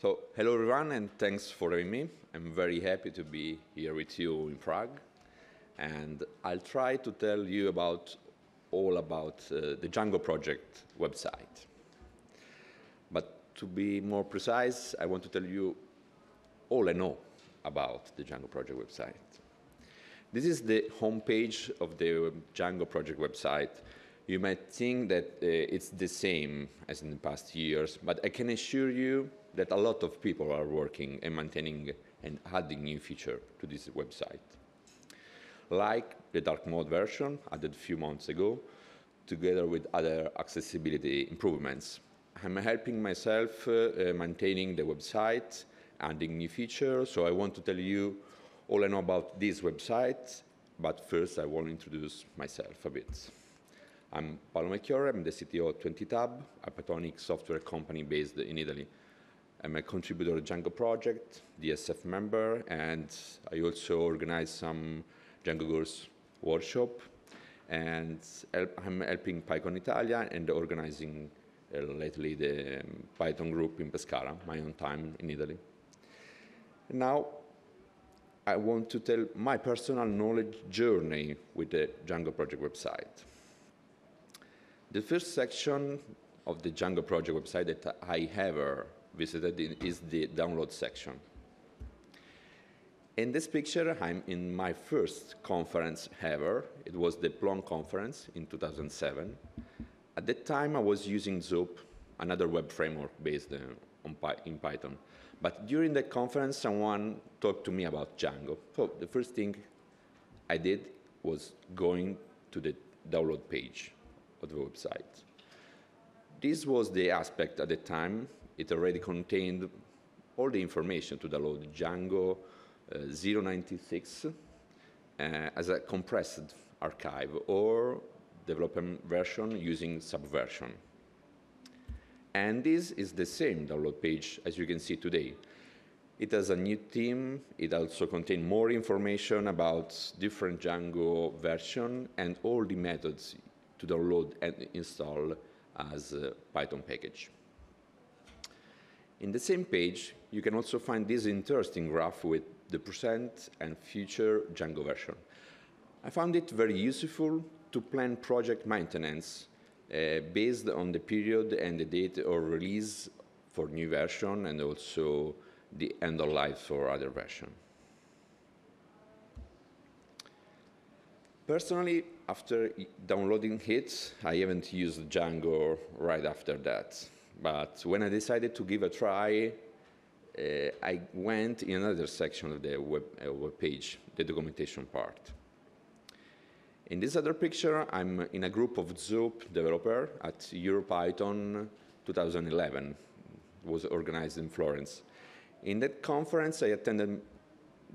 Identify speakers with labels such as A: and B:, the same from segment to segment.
A: So, hello everyone, and thanks for having me. I'm very happy to be here with you in Prague, and I'll try to tell you about all about uh, the Django project website. But to be more precise, I want to tell you all I know about the Django project website. This is the homepage of the Django project website. You might think that uh, it's the same as in the past years, but I can assure you that a lot of people are working and maintaining and adding new features to this website. Like the dark mode version added a few months ago, together with other accessibility improvements. I'm helping myself uh, uh, maintaining the website, adding new features, so I want to tell you all I know about this website, but first I want to introduce myself a bit. I'm Paolo Melchiorre, I'm the CTO of 20Tab, a Pythonic software company based in Italy. I'm a contributor to Django project, DSF member, and I also organize some Django Girls workshop, and help, I'm helping PyCon Italia and organizing uh, lately the um, Python group in Pescara, my own time in Italy. Now, I want to tell my personal knowledge journey with the Django project website. The first section of the Django project website that I ever visited is the download section. In this picture, I'm in my first conference ever. It was the Plone conference in 2007. At that time, I was using Zope, another web framework based uh, on in Python. But during the conference, someone talked to me about Django. So the first thing I did was going to the download page of the website. This was the aspect at the time. It already contained all the information to download Django uh, 096 uh, as a compressed archive or development version using subversion. And this is the same download page as you can see today. It has a new theme. It also contains more information about different Django version and all the methods to download and install as a Python package. In the same page, you can also find this interesting graph with the present and future Django version. I found it very useful to plan project maintenance uh, based on the period and the date of release for new version and also the end of life for other version. Personally, after downloading it, I haven't used Django right after that. But when I decided to give a try, uh, I went in another section of the web, uh, web page, the documentation part. In this other picture, I'm in a group of Zope developer at EuroPython 2011. It was organized in Florence. In that conference, I attended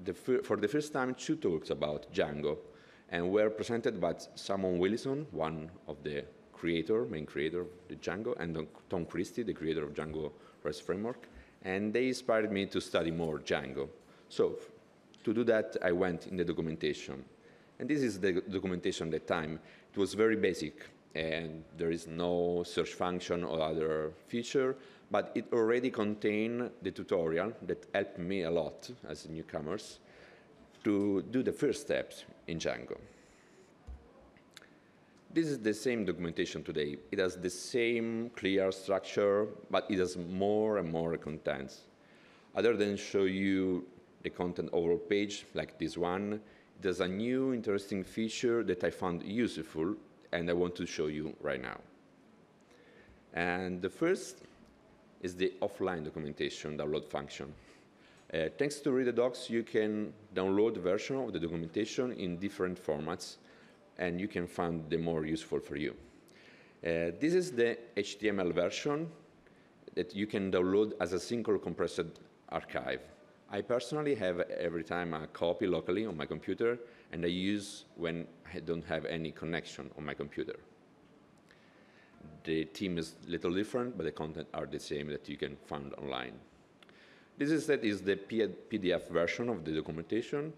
A: the for the first time two talks about Django, and were presented by Simon Willison, one of the creator, main creator of the Django, and Tom Christie, the creator of Django REST Framework, and they inspired me to study more Django. So to do that, I went in the documentation and this is the documentation at the time. It was very basic, and there is no search function or other feature, but it already contained the tutorial that helped me a lot as newcomers to do the first steps in Django. This is the same documentation today. It has the same clear structure, but it has more and more contents. Other than show you the content overall page, like this one, there's a new interesting feature that I found useful and I want to show you right now. And the first is the offline documentation download function. Uh, thanks to Read the Docs, you can download version of the documentation in different formats, and you can find the more useful for you. Uh, this is the HTML version that you can download as a single compressed archive. I personally have every time a copy locally on my computer, and I use when I don't have any connection on my computer. The theme is little different, but the content are the same that you can find online. This is that is the PDF version of the documentation,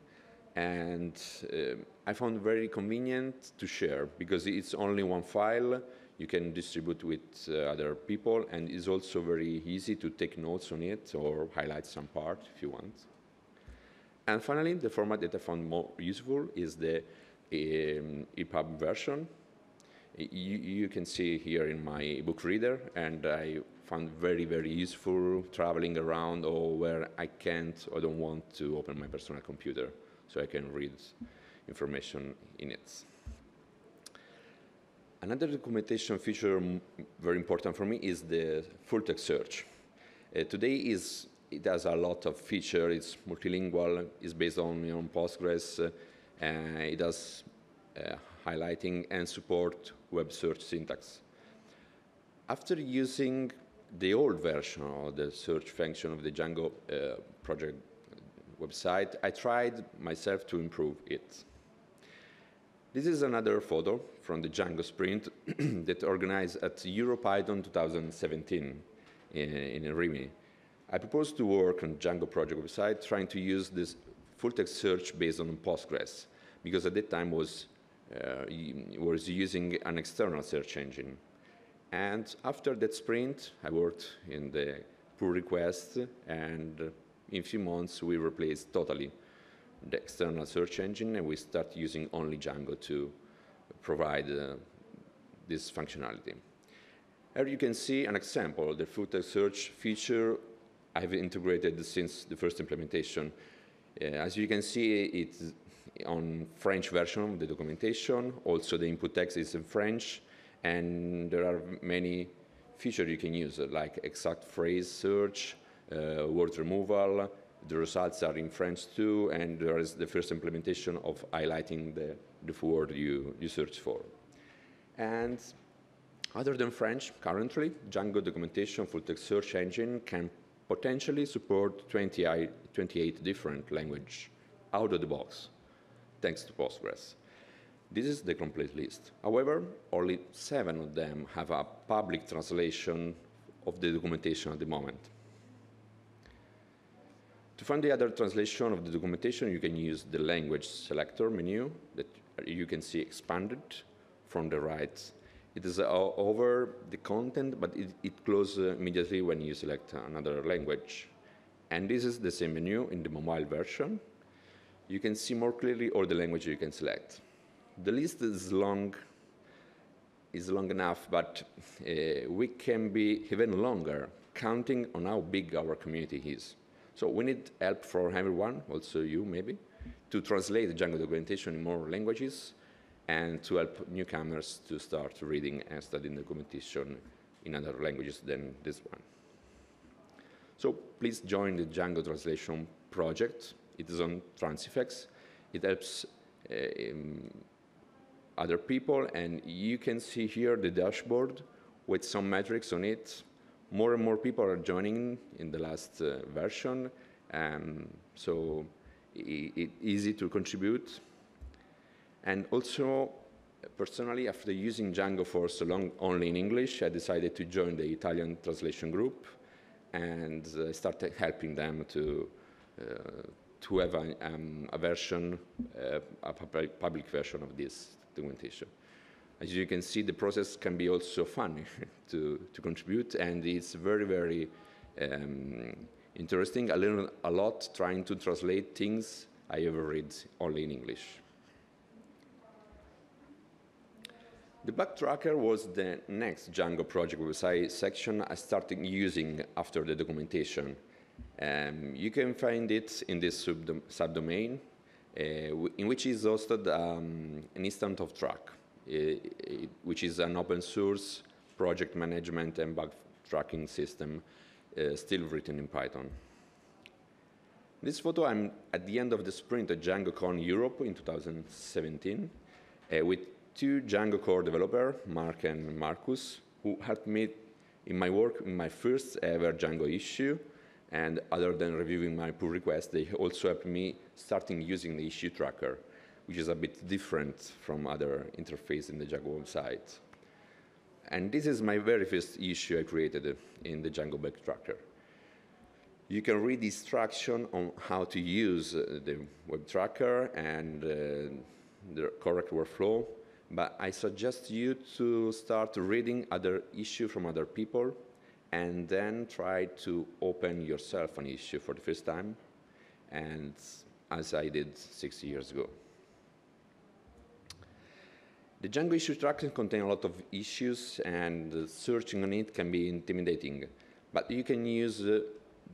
A: and uh, I found very convenient to share because it's only one file. You can distribute with uh, other people, and it's also very easy to take notes on it or highlight some part if you want. And finally, the format that I found more useful is the um, EPUB version. You, you, can see here in my book reader, and I found very, very useful traveling around or where I can't or don't want to open my personal computer, so I can read information in it. Another documentation feature very important for me is the full text search. Uh, today is it has a lot of feature. It's multilingual. It's based on, on Postgres. Uh, it does uh, highlighting and support web search syntax. After using the old version of the search function of the Django uh, project website, I tried myself to improve it. This is another photo from the Django sprint that organized at EuroPython 2017 in, in Rimini. I proposed to work on Django project website trying to use this full text search based on Postgres because at that time was uh, was using an external search engine. And after that sprint, I worked in the pull request, and in a few months we replaced totally the external search engine, and we start using only Django to provide uh, this functionality. Here you can see an example, the text search feature I've integrated since the first implementation. Uh, as you can see, it's on French version of the documentation. Also, the input text is in French, and there are many features you can use, like exact phrase search, uh, word removal. The results are in French too, and there is the first implementation of highlighting the, the word you, you search for. And other than French, currently, Django documentation full text search engine can potentially support 20, 28 different languages out of the box, thanks to Postgres. This is the complete list. However, only seven of them have a public translation of the documentation at the moment. To find the other translation of the documentation, you can use the language selector menu that you can see expanded from the right it is uh, over the content, but it, it closes immediately when you select another language. And this is the same menu in the mobile version. You can see more clearly all the languages you can select. The list is long, is long enough, but uh, we can be even longer, counting on how big our community is. So we need help from everyone, also you maybe, to translate the Django documentation in more languages and to help newcomers to start reading and studying the documentation in other languages than this one. So please join the Django translation project. It is on Transifex. It helps uh, um, other people, and you can see here the dashboard with some metrics on it. More and more people are joining in the last uh, version, um, so it's easy to contribute and also, personally, after using Django for so long only in English, I decided to join the Italian translation group and uh, started helping them to, uh, to have a, um, a version, uh, a public version of this documentation. As you can see, the process can be also fun to, to contribute, and it's very, very um, interesting. I learned a lot trying to translate things I ever read only in English. The bug tracker was the next Django project website section I started using after the documentation. Um, you can find it in this subdom subdomain, uh, in which is hosted um, an instance of Trac, uh, which is an open source project management and bug tracking system uh, still written in Python. This photo, I'm at the end of the sprint at DjangoCon Europe in 2017 uh, with two Django core developers, Mark and Marcus, who helped me in my work in my first ever Django issue. And other than reviewing my pull request, they also helped me starting using the issue tracker, which is a bit different from other interface in the Django website. And this is my very first issue I created in the Django bug tracker. You can read instruction on how to use the web tracker and uh, the correct workflow but I suggest you to start reading other issues from other people and then try to open yourself an issue for the first time, and as I did six years ago. The Django issue tracker contains a lot of issues, and searching on it can be intimidating. But you can use uh,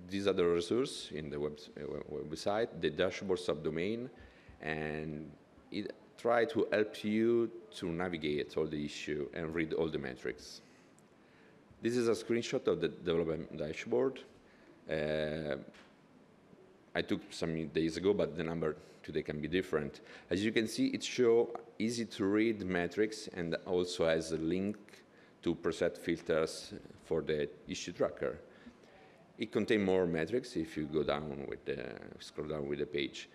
A: these other resource in the web, uh, website, the dashboard subdomain, and it try to help you to navigate all the issue and read all the metrics. This is a screenshot of the development dashboard. Uh, I took some days ago, but the number today can be different. As you can see, it shows easy to read metrics and also has a link to preset filters for the issue tracker. It contains more metrics if you go down with the, scroll down with the page.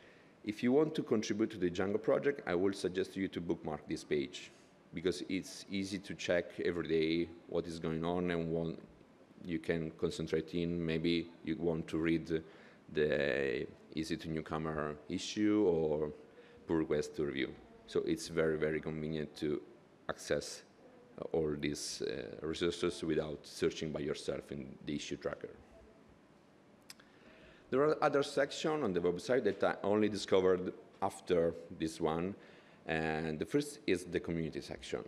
A: If you want to contribute to the Django project, I would suggest you to bookmark this page because it's easy to check every day what is going on and what you can concentrate in. Maybe you want to read the easy to newcomer issue or pull request to review. So it's very, very convenient to access all these uh, resources without searching by yourself in the issue tracker. There are other sections on the website that I only discovered after this one, and the first is the community section.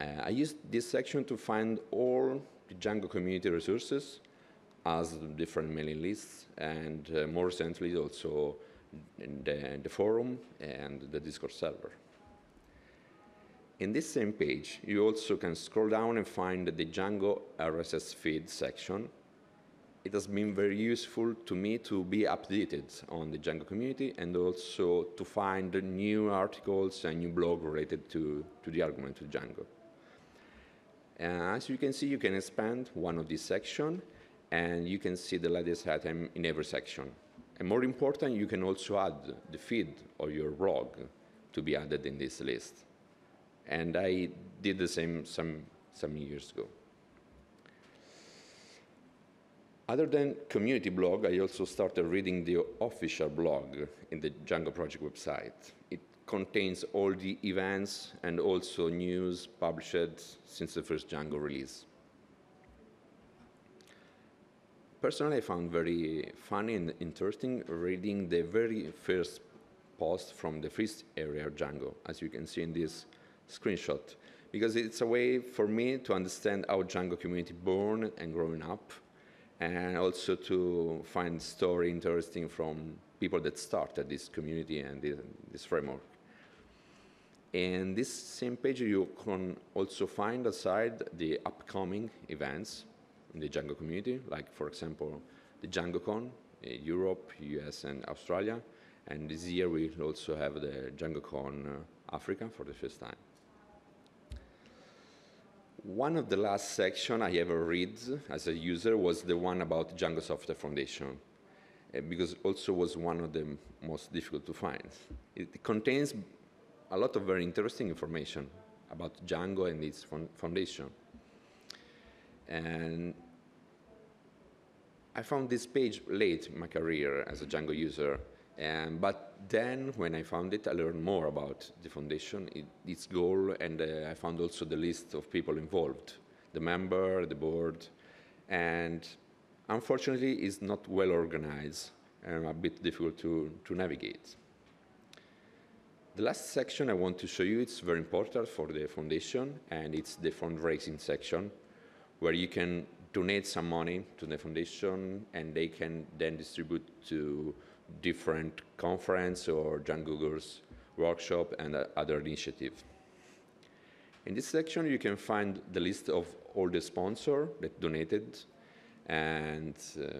A: Uh, I used this section to find all the Django community resources as different mailing lists, and uh, more recently also the, the forum and the Discord server. In this same page, you also can scroll down and find the Django RSS feed section. It has been very useful to me to be updated on the Django community and also to find new articles and new blog related to, to the argument of Django. As you can see, you can expand one of these sections and you can see the latest item in every section. And more important, you can also add the feed or your blog to be added in this list. And I did the same some, some years ago. Other than community blog, I also started reading the official blog in the Django project website. It contains all the events and also news published since the first Django release. Personally, I found very funny and interesting reading the very first post from the first area of Django, as you can see in this screenshot, because it's a way for me to understand how Django community born and growing up, and also to find story interesting from people that started this community and this, framework. And this same page, you can also find aside the upcoming events in the Django community, like, for example, the DjangoCon, Europe, US, and Australia. And this year we'll also have the DjangoCon uh, Africa for the first time. One of the last sections I ever read as a user was the one about Django Software Foundation, uh, because also was one of the most difficult to find. It contains a lot of very interesting information about Django and its foundation. And I found this page late in my career as a Django user, um, but then when I found it, I learned more about the foundation, it, its goal, and uh, I found also the list of people involved, the member, the board, and unfortunately, it's not well organized and a bit difficult to, to navigate. The last section I want to show you, it's very important for the foundation, and it's the fundraising section, where you can donate some money to the foundation and they can then distribute to different conference or Django Girls workshop and uh, other initiatives. In this section, you can find the list of all the sponsors that donated and uh,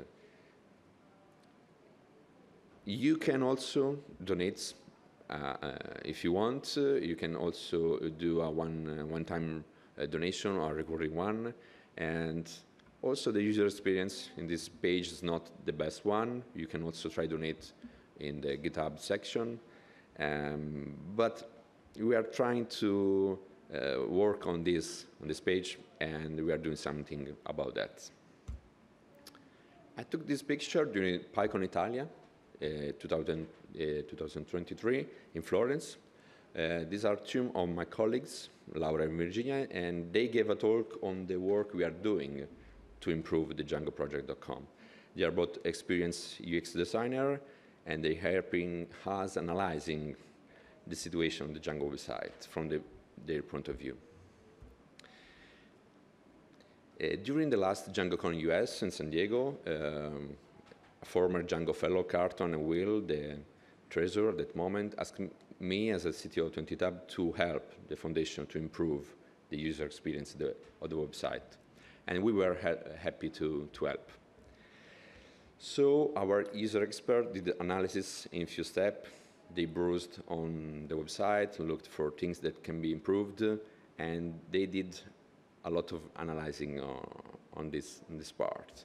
A: you can also donate uh, uh, if you want. Uh, you can also do a one, uh, one-time donation or recurring one. And also, the user experience in this page is not the best one. You can also try donate in the GitHub section. Um, but we are trying to uh, work on this on this page, and we are doing something about that. I took this picture during PyCon Italia, uh, 2000, uh, 2023 in Florence. Uh, these are two of my colleagues, Laura and Virginia, and they gave a talk on the work we are doing to improve the DjangoProject.com. They are both experienced UX designer, and they helping us analyzing the situation on the Django website from the, their point of view. Uh, during the last DjangoCon US in San Diego, um, a former Django fellow, Carlton and Will, the treasurer at that moment, asked me as a CTO of 20Tab to help the foundation to improve the user experience the, of the website. And we were ha happy to, to help. So our user expert did the analysis in few steps. They browsed on the website, looked for things that can be improved, and they did a lot of analyzing uh, on, this, on this part.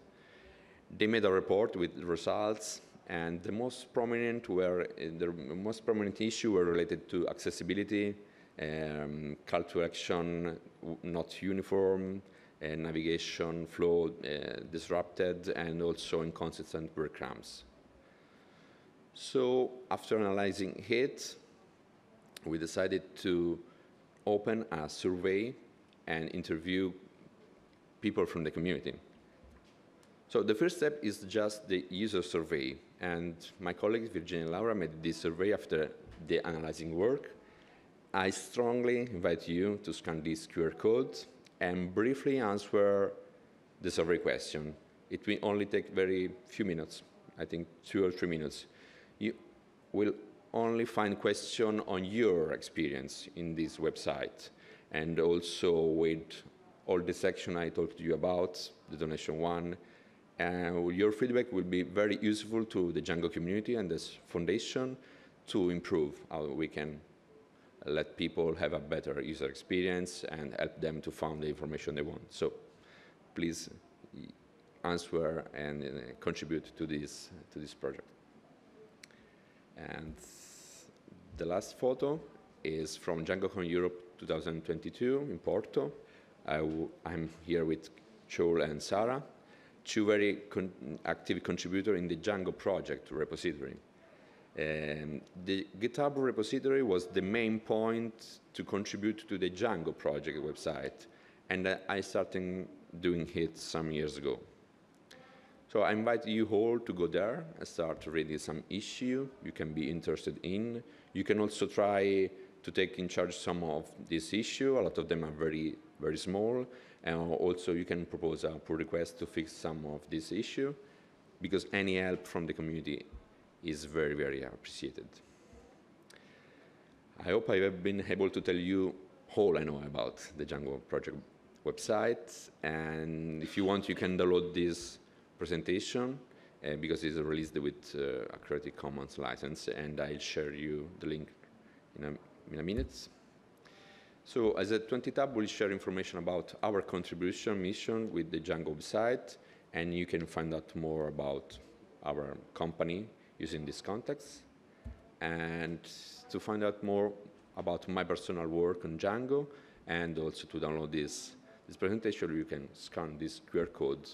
A: They made a report with results, and the most prominent were the most prominent issue were related to accessibility, um, call to action not uniform, navigation flow uh, disrupted, and also inconsistent breadcrumbs. So after analyzing it, we decided to open a survey and interview people from the community. So the first step is just the user survey. And my colleagues, Virginia Laura, made this survey after the analyzing work. I strongly invite you to scan this QR code and briefly answer the survey question. It will only take very few minutes, I think two or three minutes. You will only find question on your experience in this website and also with all the section I talked to you about, the donation one. And your feedback will be very useful to the Django community and this foundation to improve how we can let people have a better user experience and help them to find the information they want. So please answer and uh, contribute to this, to this project. And the last photo is from DjangoCon Europe 2022 in Porto. I am here with Chol and Sarah, two very con active contributors in the Django project repository. Um, the GitHub repository was the main point to contribute to the Django project website, and uh, I started doing it some years ago. So I invite you all to go there and start reading some issue you can be interested in. You can also try to take in charge some of this issue. A lot of them are very, very small. And also you can propose a pull request to fix some of this issue because any help from the community is very, very appreciated. I hope I have been able to tell you all I know about the Django project website. And if you want, you can download this presentation uh, because it's released with uh, a Creative Commons license, and I'll share you the link in a in a minute. So as a 20Tab, we'll share information about our contribution mission with the Django website, and you can find out more about our company using this context. And to find out more about my personal work on Django, and also to download this, this presentation, you can scan this QR code,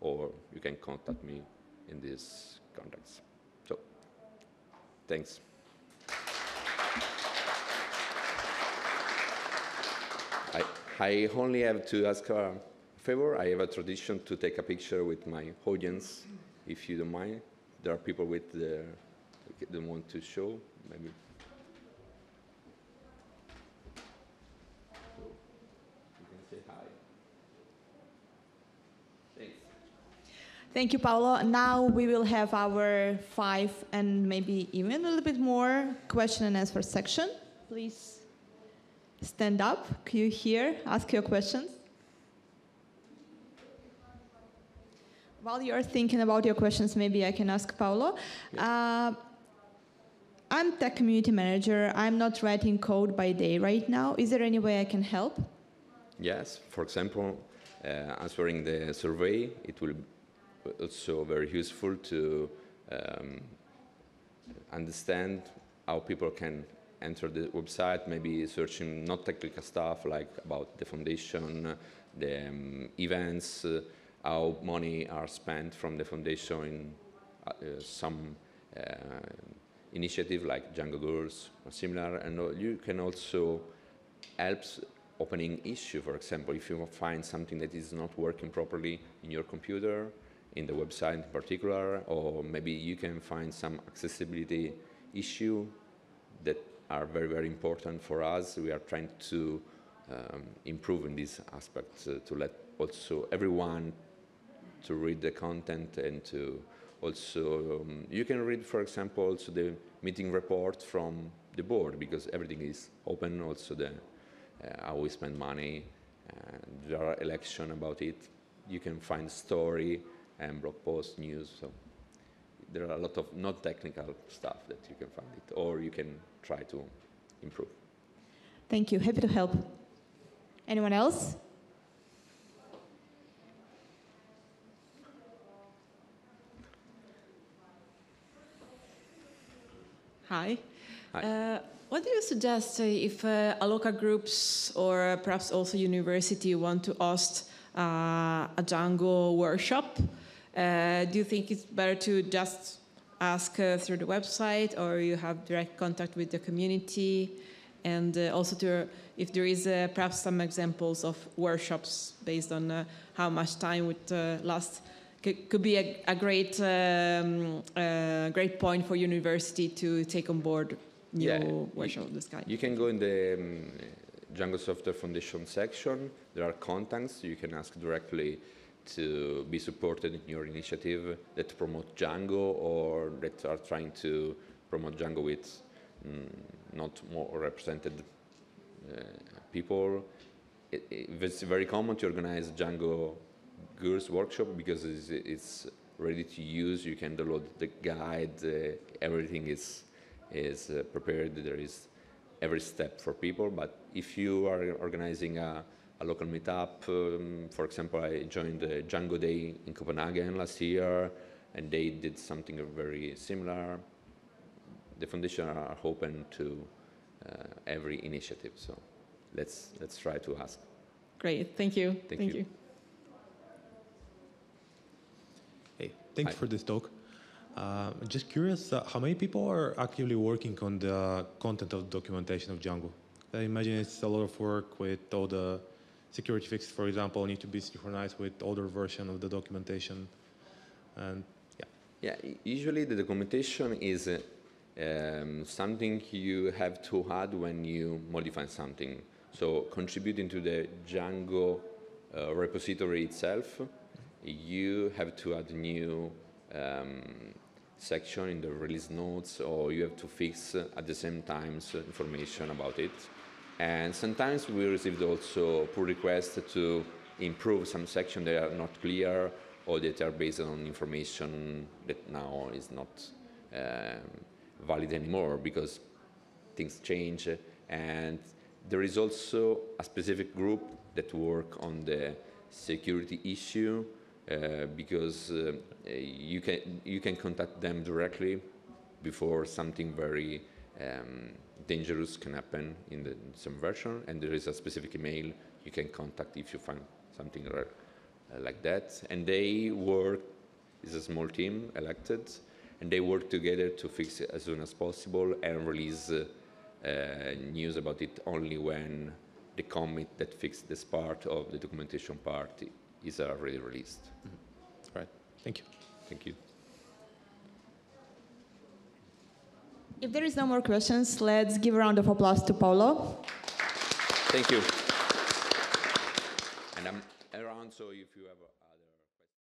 A: or you can contact me in this context. So, thanks. I, I only have to ask a favor. I have a tradition to take a picture with my audience, if you don't mind. There are people with the, they want to show, maybe.
B: Thank you, Paolo. Now we will have our five and maybe even a little bit more question and answer section. Please stand up, you here, ask your questions. While you're thinking about your questions, maybe I can ask Paolo. Uh, I'm tech community manager. I'm not writing code by day right now. Is there any way I can help?
A: Yes. For example, uh, answering the survey, it will also very useful to um, understand how people can enter the website, maybe searching not technical stuff like about the foundation, the um, events, uh, how money are spent from the foundation in uh, some uh, initiative like Django Girls or similar, and you can also help opening issue. For example, if you find something that is not working properly in your computer, in the website in particular, or maybe you can find some accessibility issue that are very, very important for us. We are trying to um, improve in these aspects uh, to let also everyone to read the content and to also um, you can read for example also the meeting report from the board because everything is open also the uh, how we spend money and there are election about it you can find story and blog post news so there are a lot of not technical stuff that you can find it or you can try to improve
B: Thank you. Happy to help. Anyone else?
C: Hi.
A: Hi.
C: Uh, what do you suggest uh, if uh, a local groups or perhaps also university want to host uh, a Django workshop? Uh, do you think it's better to just ask uh, through the website or you have direct contact with the community? And uh, also to, if there is uh, perhaps some examples of workshops based on uh, how much time would uh, last could, be a, a great um, uh, great point for university to take on board new
A: Yeah,
C: workshop of this kind.
A: You can go in the um, Django Software Foundation section. There are contacts. You can ask directly to be supported in your initiative that promote Django or that are trying to promote Django with mm, not more represented uh, people. It, it- it's very common to organize Django Girls workshop because it's, it's ready to use. You can download the guide. Uh, everything is is uh, prepared. There is every step for people. But if you are organizing a, a local meetup, um, for example, I joined the Django Day in Copenhagen last year, and they did something very similar. The foundation are open to uh, every initiative. So let's let's try to ask.
C: Great, thank you.
A: Thank you.
D: Hey, thanks
A: Hi.
D: for this talk. Uh, just curious, uh, how many people are actively working on the content of documentation of Django? I imagine it's a lot of work with all the security fixes, for example, need to be synchronized with older version of the documentation. And yeah,
A: Yeah, usually the documentation is uh, um, something you have to add when you modify something. So contributing to the Django uh, repository itself, you have to add new um, section in the release notes, or you have to fix uh, at the same time uh, information about it. And sometimes we received also pull requests to improve some section that are not clear or that are based on information that now is not um, valid anymore because things change. And there is also a specific group that work on the security issue because uh, you can you can contact them directly before something very um, dangerous can happen in, the, in some version, and there is a specific email you can contact if you find something like, uh, like that. And they work, it's a small team elected, and they work together to fix it as soon as possible and release uh, uh, news about it only when the commit that fixed this part of the documentation part is already released. Mm-hmm.
D: right. Thank you.
A: Thank you.
B: If there is no more questions, let's give a round of applause to Paolo.
A: Thank you. And I'm around, so if you have a,